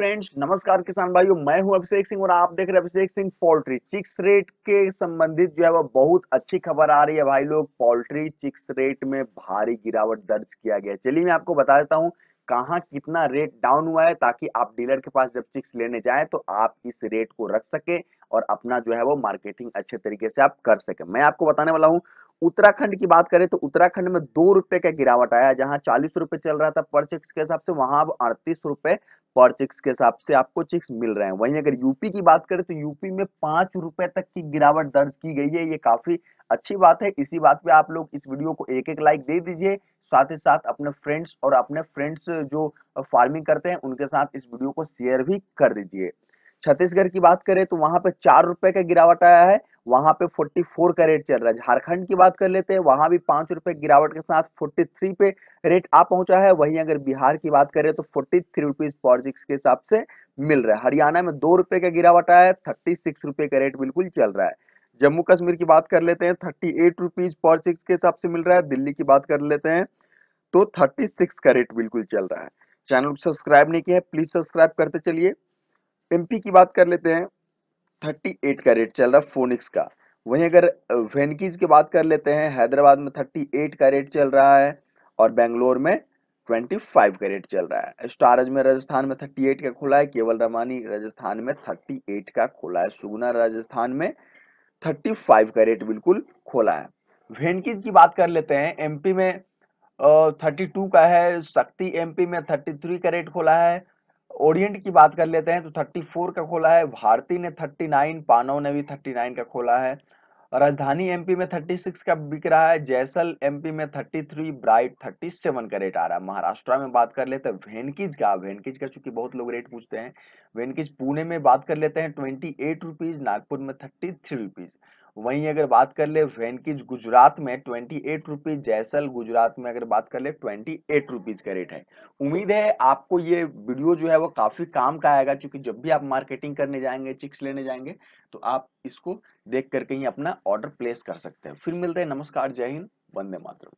Friends नमस्कार किसान भाइयों, मैं हूँ अभिषेक सिंह और आप देख रहे हैं Abhishek Singh poultry chicks rate के संबंधित जो है वो बहुत अच्छी खबर आ रही है भाई लोग। पोल्ट्री चिक्स रेट में भारी गिरावट दर्ज किया गया चलिए मैं आपको बता देता हूँ कहाँ कितना रेट डाउन हुआ है ताकि आप डीलर के पास जब चिक्स लेने जाएँ तो आप इस रेट को रख सके और अपना जो है वो मार्केटिंग अच्छे तरीके से आप कर सके। मैं आपको बताने वाला हूँ, उत्तराखंड की बात करें तो उत्तराखंड में दो रुपए का गिरावट आया, जहाँ चालीस रुपए चल रहा था पर चिक्स के हिसाब से, वहाँ अब अड़तीस रुपए पर चिक्स के हिसाब से आपको चिक्स मिल रहे हैं। वहीं अगर यूपी की बात करें तो यूपी में पाँच रुपए तक की गिरावट दर्ज की गई है। ये काफ़ी अच्छी बात है। इसी बात पे आप लोग इस वीडियो को एक एक लाइक दे दीजिए। साथ ही साथ अपने फ्रेंड्स और अपने फ्रेंड्स जो फ़ार्मिंग करते हैं, उनके साथ इस वीडियो को शेयर भी कर दीजिए। छत्तीसगढ़ की बात करें तो वहाँ पे चार रुपए का गिरावट आया है, वहाँ पे 44 का रेट चल रहा है। झारखंड की बात कर लेते हैं, वहाँ भी पाँच रुपए गिरावट के साथ 43 पे रेट आ पहुँचा है। वहीं अगर बिहार की बात करें तो फोर्टी थ्री रुपीज़ पॉजिक्स के हिसाब से मिल रहा है। हरियाणा में दो रुपए का गिरावट आया है थर्टी सिक्स रुपए का रेट बिल्कुल चल रहा है। जम्मू कश्मीर की बात कर लेते हैं थर्टी एट रुपीज़ पर सिक्स के हिसाब से मिल रहा है। दिल्ली की बात कर लेते हैं तो थर्टी सिक्स का रेट बिल्कुल चल रहा है। चैनल को सब्सक्राइब नहीं किया है प्लीज़ सब्सक्राइब करते चलिए। एमपी की बात कर लेते हैं। थर्टी एट का रेट चल रहा है फोनिक्स का। वहीं अगर वेनकीज की बात कर लेते हैं, हैदराबाद में थर्टी एट का रेट चल रहा है और बेंगलोर में ट्वेंटी फाइव का रेट चल रहा है। स्टारज में राजस्थान में थर्टी एट का खुला है, केवल रमानी राजस्थान में थर्टी एट का खुला है, सुगुना राजस्थान में थर्टी फाइव का रेट बिल्कुल खोला है। वेनकीज की बात कर लेते हैं एमपी में थर्टी टू का है, शक्ति एमपी में थर्टी थ्री का रेट खोला है ओरिएंट की बात कर लेते हैं तो 34 का खोला है, भारती ने 39 पानव ने भी 39 का खोला है, राजधानी एमपी में 36 का बिक रहा है, जैसल एमपी में 33 ब्राइट 37 का रेट आ रहा है। महाराष्ट्र में बात कर लेते हैं, वेनकिज का वेनकिज का चूँकि बहुत लोग रेट पूछते हैं, वेनकिज पुणे में बात कर लेते हैं ट्वेंटी एट नागपुर में थर्टी थ्री रुपीज़ वहीं अगर बात कर ले वेनकिज गुजरात में ट्वेंटी एट रुपीज़ जैसल गुजरात में अगर बात कर ले ट्वेंटी एट रुपीज़ का रेट है। उम्मीद है आपको ये वीडियो जो है वो काफ़ी काम का आएगा, क्योंकि जब भी आप मार्केटिंग करने जाएँगे, चिक्स लेने जाएँगे तो आप इसको देख करके ही अपना ऑर्डर प्लेस कर सकते हैं। फिर मिलते हैं, नमस्कार, जय हिंद, वंदे मातरम।